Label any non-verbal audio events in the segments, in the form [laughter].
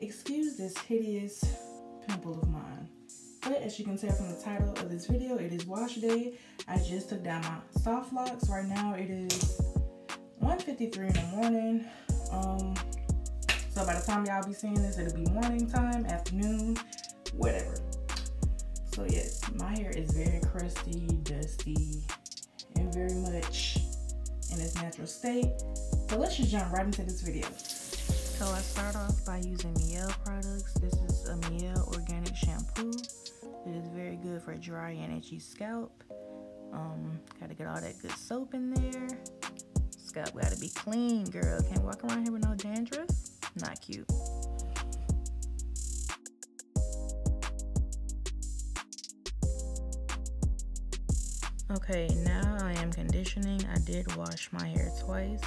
excuse this hideous pimple of mine. But as you can tell from the title of this video, it is wash day. I just took down my soft locks. Right now it is 1.53 in the morning. Um, so by the time y'all be seeing this, it'll be morning time, afternoon, whatever. So yes, my hair is very crusty, dusty, and very much in its natural state. So let's just jump right into this video. So I start off by using Mielle products. This is a Mielle organic shampoo. It is very good for dry and itchy scalp. Um, gotta get all that good soap in there. Scalp gotta be clean, girl. Can't walk around here with no dandruff. Not cute. Okay, now I am conditioning. I did wash my hair twice.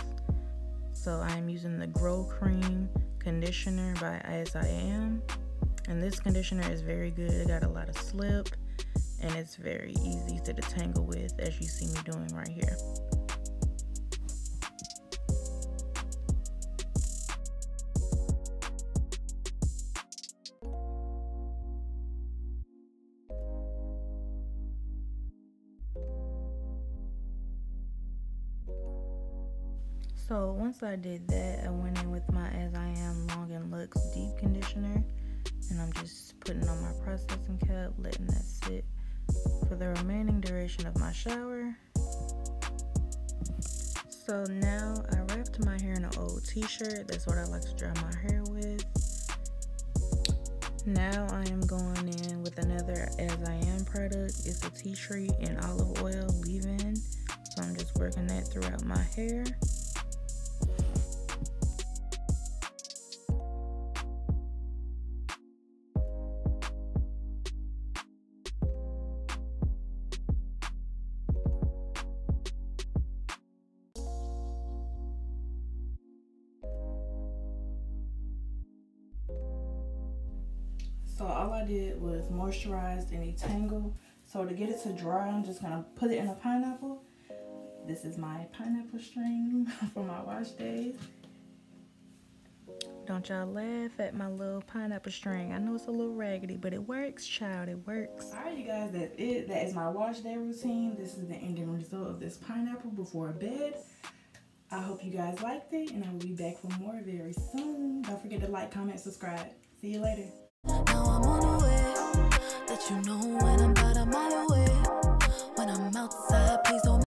So I'm using the Grow Cream conditioner by As I Am. And this conditioner is very good. It got a lot of slip and it's very easy to detangle with as you see me doing right here. So once I did that, I went in with my As I Am Long and Luxe Deep Conditioner. And I'm just putting on my processing cap, letting that sit for the remaining duration of my shower. So now I wrapped my hair in an old t-shirt. That's what I like to dry my hair with. Now I am going in with another As I Am product. It's a tea tree and olive oil leave-in. So I'm just working that throughout my hair. So all I did was moisturize and detangle. So to get it to dry, I'm just gonna put it in a pineapple. This is my pineapple string [laughs] for my wash days. Don't y'all laugh at my little pineapple string. I know it's a little raggedy, but it works, child. It works. All right, you guys, that's it. That is my wash day routine. This is the ending result of this pineapple before bed. I hope you guys liked it, and I will be back for more very soon. Don't forget to like, comment, subscribe. See you later.